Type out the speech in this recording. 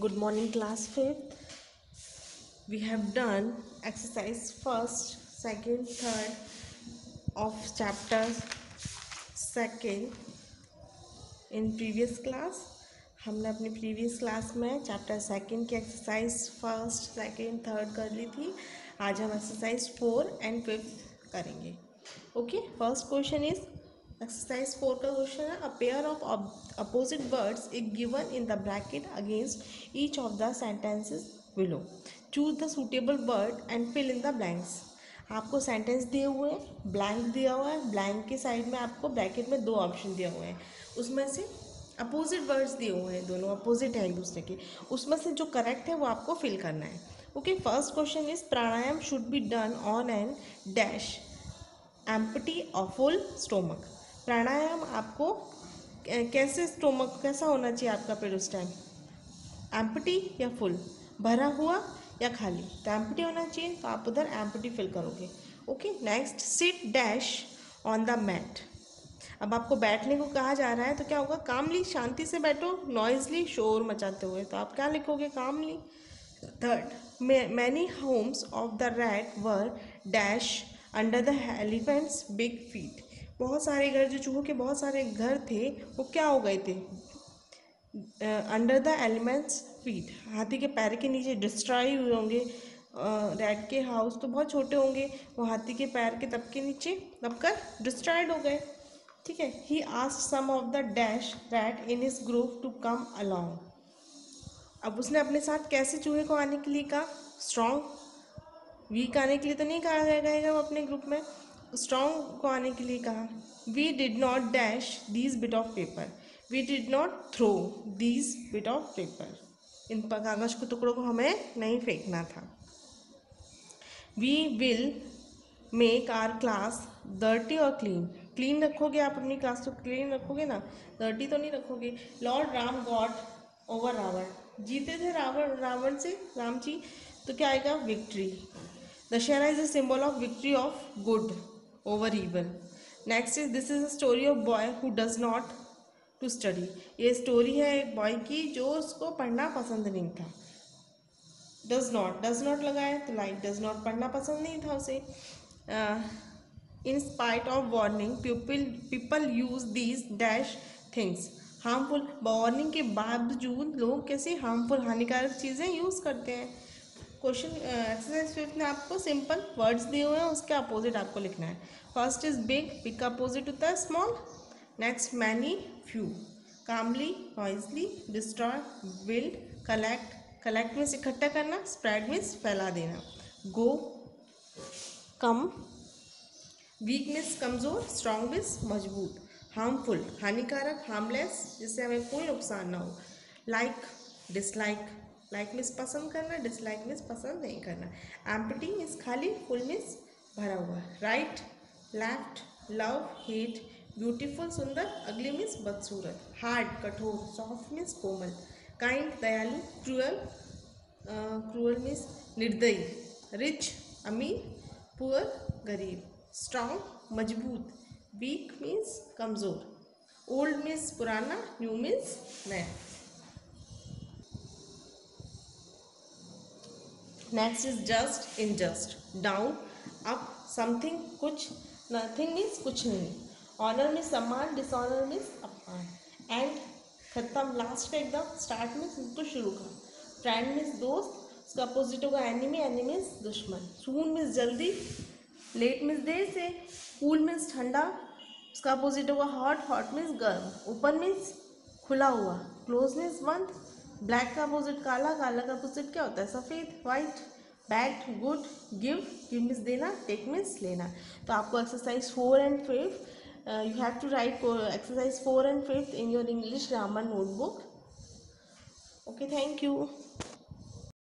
Good morning class fifth we have done exercise first second third of chapter second in previous class हमने अपनी previous class में chapter second की exercise first second third कर ली थी। आज हम एक्सरसाइज फोर एंड फिफ्थ करेंगे। Okay first question is exercise four का क्वेश्चन है a pair of opposite words is given in the bracket against each of the sentences below choose the suitable word and fill in the blanks आपको sentence दिए हुए हैं blank दिया हुआ है blank के साइड में आपको ब्रैकेट में दो ऑप्शन दिए हुए हैं। उसमें से अपोजिट वर्ड्स दिए हुए हैं दोनों अपोजिट हैं एक दूसरे के। उसमें से जो करेक्ट है वो आपको फिल करना है। Okay first question is pranayama should be done on an dash empty और फुल स्टोमक प्राणायाम आपको कैसे स्टोमक कैसा होना चाहिए आपका पेट उस टाइम एम्पटी या फुल भरा हुआ या खाली? तो एम्पटी होना चाहिए तो आप उधर एम्पटी फिल करोगे। Okay next sit dash on the mat अब आपको बैठने को कहा जा रहा है तो क्या होगा? कामली शांति से बैठो नॉइजली शोर मचाते हुए। तो आप क्या लिखोगे? Calmly third many homes of the rat were dash under the elephants big feet बहुत सारे घर, जो चूहों के बहुत सारे घर थे, वो क्या हो गए थे? अंडर द एलिमेंट्स फीट हाथी के पैर के नीचे डिस्ट्रॉय हुए होंगे। रैट के हाउस तो बहुत छोटे होंगे। वो हाथी के पैर के तब के नीचे दब कर डिस्ट्रॉयड हो गए। ठीक है? He asked some of the dash rat in his group to come along अब उसने अपने साथ कैसे चूहे को आने के लिए कहा? स्ट्रॉन्ग वीक आने के लिए तो नहीं कहा जाएगा वो अपने ग्रुप में। स्ट्रॉन्ग को आने के लिए कहा we did not dash these bit of paper we did not throw these bit of paper in पर कागज़ के टुकड़ों को हमें नहीं फेंकना था। We will make our class dirty और क्लीन क्लीन रखोगे आप अपनी क्लास तो क्लीन रखोगे ना? डर्टी तो नहीं रखोगे? Lord Ram got over Ravan जीते थे रावण रावण से? राम जी तो क्या आएगा? Victory Dussehra is a symbol of victory of good over evil next is this is a story of boy who does not to study ये स्टोरी है एक बॉय की जो उसको पढ़ना पसंद नहीं था। डज नॉट डज नॉट लगाए तो लाइक डज नॉट पढ़ना पसंद नहीं था उसे। In spite of warning people people use these dash things harmful warning के बावजूद लोग कैसे हार्मफुल हानिकारक चीज़ें यूज़ करते हैं। क्वेश्चन एक्सरसाइज फिफ्थ में आपको सिंपल वर्ड्स दिए हुए हैं, उसके अपोजिट आपको लिखना है। फ़र्स्ट इज़ बिग बिग का अपोजिट होता है small next many few calmly noisily destroy build collect collect means इकट्ठा करना स्प्रेड मीन्स फैला देना. Go come. वीक मीन्स कमज़ोर स्ट्रॉन्ग मीन्स मज़बूत. हार्मफुल हानिकारक हार्मलेस जिससे हमें कोई नुकसान ना हो. लाइक डिसलाइक लाइक मीन्स पसंद करना डिसलाइक मीन्स पसंद नहीं करना। एम्पटी मीन्स खाली फुल मीन्स भरा हुआ right left love hate beautiful सुंदर, अगली मीन्स बदसूरत। हार्ड कठोर सॉफ्ट मीन्स कोमल। काइंड दयालु क्रूअल क्रूअल मीन्स निर्दयी। रिच अमीर पुअर गरीब। स्ट्रॉन्ग मज़बूत। वीक मीन्स कमज़ोर। ओल्ड मीन्स पुराना न्यू मीन्स नया। Next is just in just down up something कुछ नथिंग मीन्स कुछ नहीं। ऑनर मीन्स सम्मान डिसऑनर मीन्स अपमान। एंड खत्म लास्ट का एकदम स्टार्ट मीन्स बिल्कुल शुरू का। फ्रेंड मीन्स दोस्त, उसका अपोजिट होगा एनिमी एनिमी मीन्स दुश्मन। सून मीन्स जल्दी लेट मीन्स देर से कूल मीन्स ठंडा। उसका अपोजिट होगा हॉट हॉट मीन्स गर्म। ओपन मीन्स खुला हुआ। क्लोज मीन्स बंद। ब्लैक का अपोजिट काला काला का अपोजिट क्या होता है? सफ़ेद white bad good give give means देना टेक मीन्स लेना। तो आपको exercise four and fifth you have to write exercise four and fifth in your English grammar notebook okay thank you